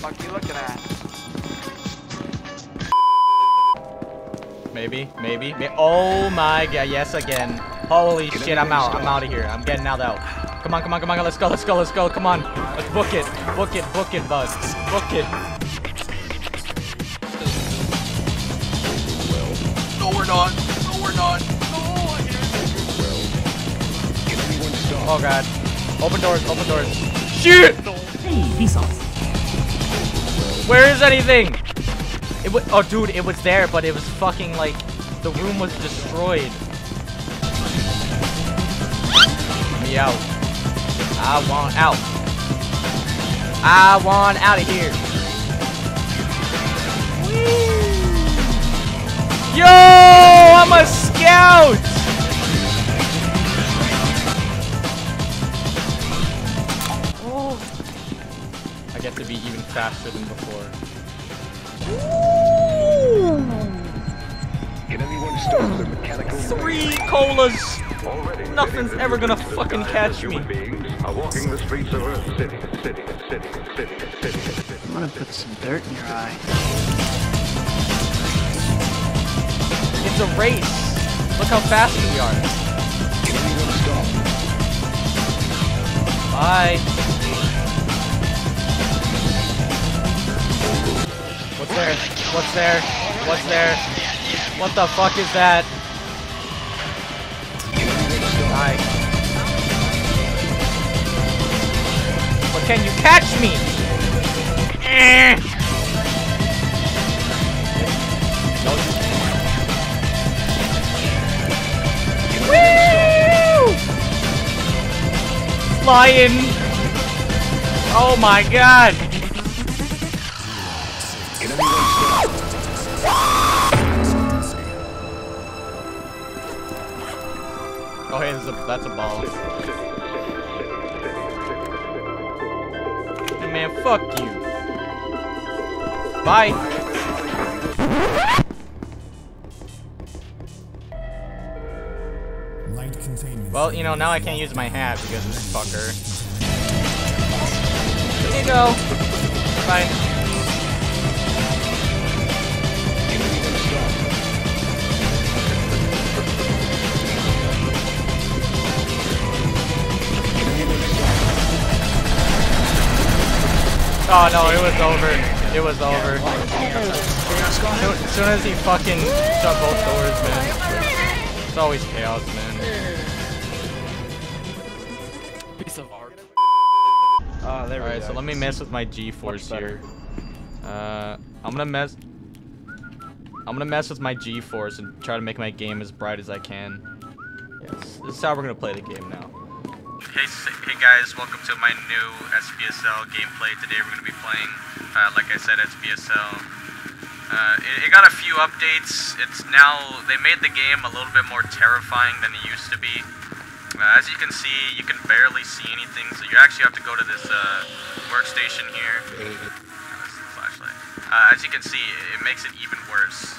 fuck you looking at? Maybe, maybe, may Oh my god, yes again. Holy shit, I'm out. I'm out of here. I'm getting out out. Come on, come on, come on, let's go, let's go, let's go. Come on. Let's book it. Book it, book it, bud. Book it. No, we're not. No, we're not. No, I Oh god. Open doors, open doors. Shit! Hey, Vsauce. Where is anything? It oh dude, it was there, but it was fucking like, the room was destroyed. Me out. I want out. I want out of here. Yo, I'm a scout. I get to be even faster than before. Can anyone stop the mechanical Three colas. Already, Nothing's ever gonna fucking catch me. are walking the streets of Earth City, city, city, city, city, city. I'm gonna put some dirt in your eye. It's a race. Look how fast we are. Can anyone stop? Bye. What's there? What's there? What the fuck is that? Hi. But can you catch me? Woo! Flying! Oh my god! Oh hey, a, that's a ball. Hey man, fuck you. Bye. Well, you know, now I can't use my hat because of this fucker. Here you go. Bye. Oh no, it was over. It was over. As soon as he fucking shut both doors, man. It's always chaos, man. Piece of art. Oh, there we Alright, go. so let me mess with my GeForce here. Uh, I'm gonna mess. I'm gonna mess with my GeForce and try to make my game as bright as I can. Yes, this is how we're gonna play the game now. Hey, hey guys, welcome to my new SPSL gameplay. Today we're gonna be playing, uh, like I said, SPSL. Uh, it, it got a few updates. It's now they made the game a little bit more terrifying than it used to be. Uh, as you can see, you can barely see anything, so you actually have to go to this uh, workstation here. Flashlight. Uh, as you can see, it, makes it even worse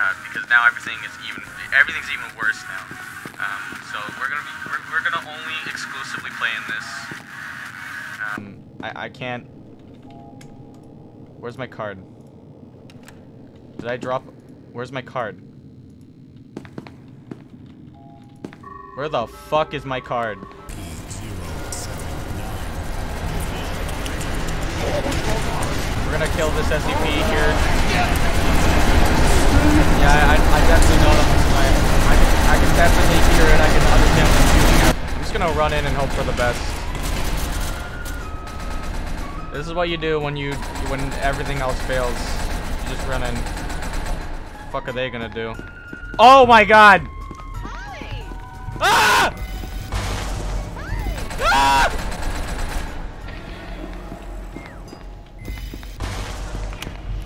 uh, because now everything is even everything's even worse now. Um, so we're gonna be we're, gonna only exclusively play in this. Um, I I can't. Where's my card? Did I drop? Where's my card? Where the fuck is my card? We're gonna kill this SCP here. Yeah, I, I, definitely know them. I, I, can, I can definitely hear it. I can understand what just gonna run in and hope for the best. This is what you do when you when everything else fails. You just run in. The Fuck are they gonna do? Oh my god! Ah! Ah!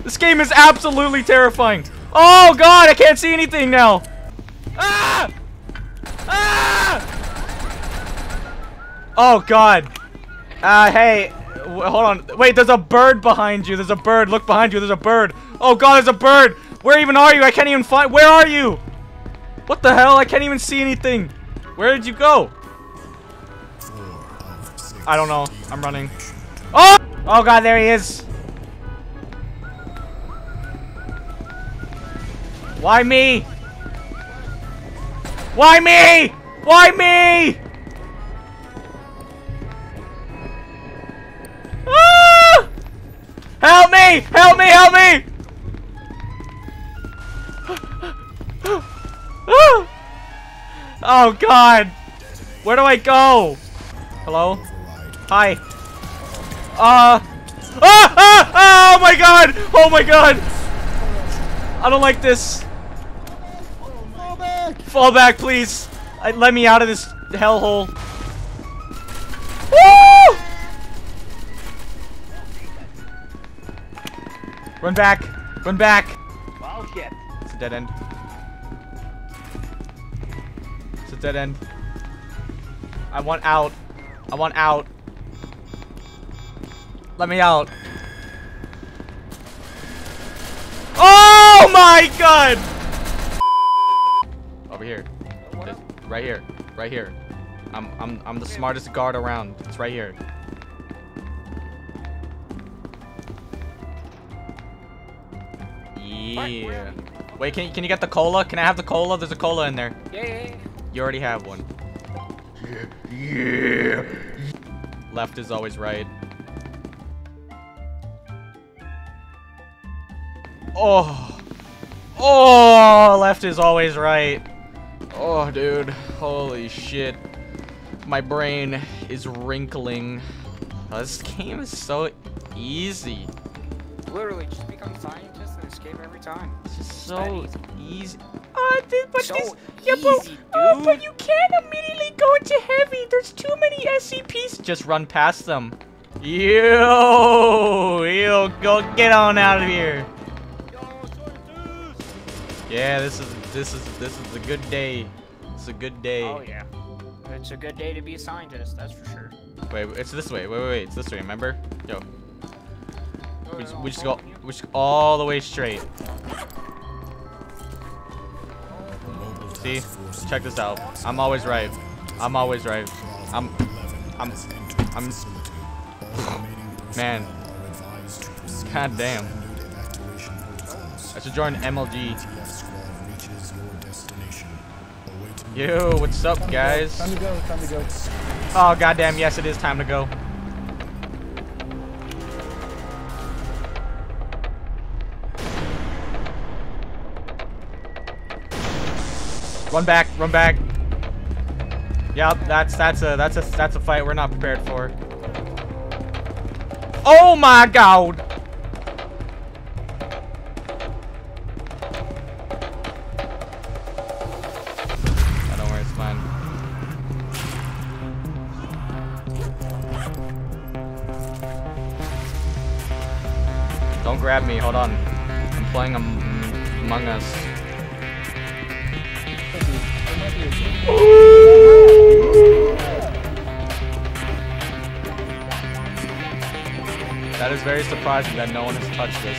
This game is absolutely terrifying. Oh god, I can't see anything now. Ah! Ah! Oh, God. Uh, hey. Hold on. Wait, there's a bird behind you. There's a bird. Look behind you. There's a bird. Oh, God, there's a bird. Where even are you? I can't even find... Where are you? What the hell? I can't even see anything. Where did you go? I don't know. I'm running. Oh! Oh, God, there he is. Why me? Why me? Why me? Me! Help me! Help me! Oh god! Where do I go? Hello? Hi. Uh. Ah, ah, ah, oh my god! Oh my god! I don't like this. Fall back! Fall back, please. I, let me out of this hellhole. Run back. Run back. Shit. It's a dead end. It's a dead end. I want out. I want out. Let me out. Oh my god! Over here. Right here. Right here. I'm I'm I'm the smartest guard around. It's right here. Yeah. Wait, can can you get the cola? Can I have the cola? There's a cola in there. Yeah, yeah, yeah. You already have one. Yeah. Left is always right. Oh. Oh, left is always right. Oh, dude. Holy shit. My brain is wrinkling. Oh, this game is so easy. Literally, just become scientist escape every time. It's just so easy. Oh, but So this, yeah, ah, but, easy, oh, but you can't immediately go into heavy. There's too many SCPs. Just run past them. Yo, yo, go get on out of here. Yeah, this is this is this is a good day. It's a good day. Oh yeah. It's a good day to be a scientist, that's for sure. Wait, it's this way. Wait, wait, wait. It's this way. Remember? Yo, we just, we just go, Following you? we just go all the way straight. See? Check this out. I'm always right. I'm always right. I'm, I'm, I'm. Man. God damn. I should join MLG. Yo, what's up, guys? Time to go, time to go. Oh, goddamn, yes, it is time to go. Run back, run back. Yep, that's that's a that's a that's a fight we're not prepared for. Oh my god! Don't worry, it's fine. Don't grab me, hold on. I'm playing am Among Us. That is very surprising that no one has touched this.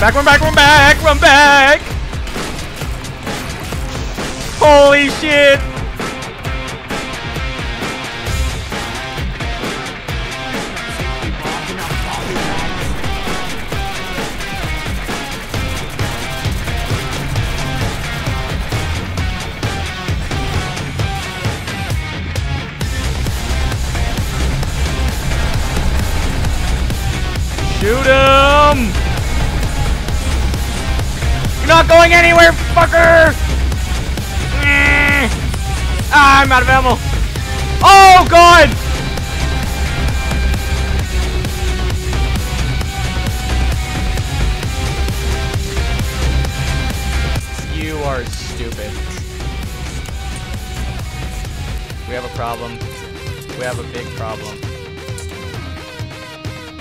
Run back, run back, run back, run back! Holy shit! Going anywhere, fucker! Eh. Ah, I'm out of ammo. Oh god! You are stupid. We have a problem. We have a big problem.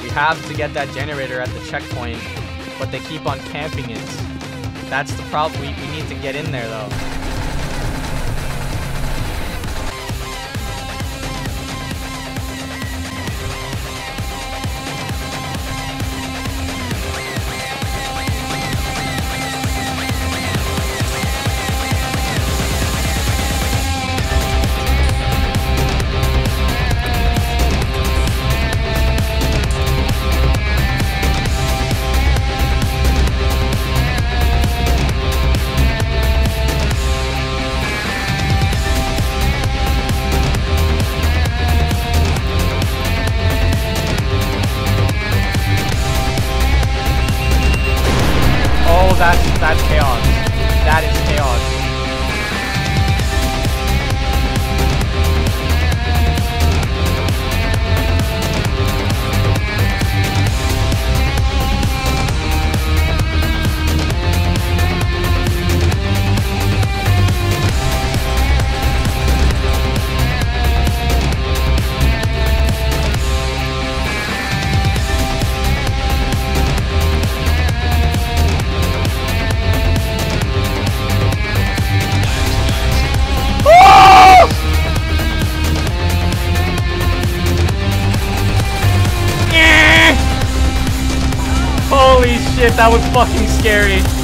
We have to get that generator at the checkpoint, but they keep on camping it. That's the problem. We, we need to get in there though. That was fucking scary.